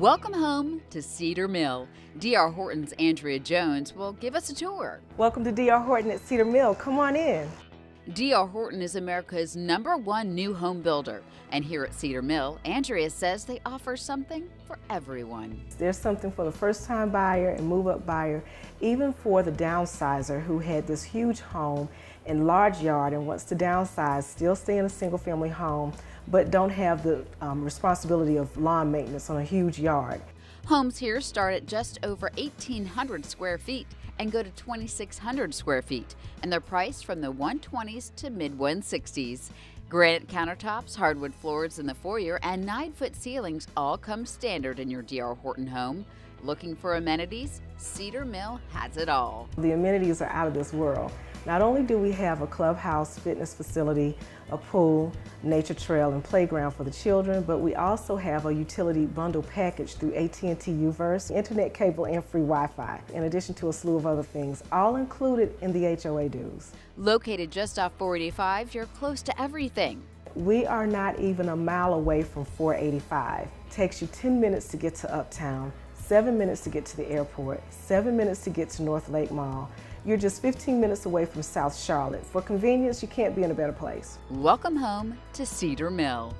Welcome home to Cedar Mill. D.R. Horton's Andrea Jones will give us a tour. Welcome to D.R. Horton at Cedar Mill. Come on in. D.R. Horton is America's number one new home builder. And here at Cedar Mill, Andrea says they offer something for everyone. There's something for the first time buyer and move up buyer, even for the downsizer who had this huge home and large yard and wants to downsize, still stay in a single family home, but don't have the um, responsibility of lawn maintenance on a huge yard. Homes here start at just over 1,800 square feet and go to 2,600 square feet, and they're priced from the 120s to mid 160s. Granite countertops, hardwood floors in the foyer, and 9 foot ceilings all come standard in your D.R. Horton home. Looking for amenities? Cedar Mill has it all. The amenities are out of this world. Not only do we have a clubhouse, fitness facility, a pool, nature trail, and playground for the children, but we also have a utility bundle package through AT&T UVerse, internet cable, and free Wi-Fi, in addition to a slew of other things, all included in the HOA dues. Located just off 485, you're close to everything. We are not even a mile away from 485. It takes you 10 minutes to get to Uptown, 7 minutes to get to the airport, 7 minutes to get to Northlake Mall. You're just 15 minutes away from South Charlotte. For convenience, you can't be in a better place. Welcome home to Cedar Mill.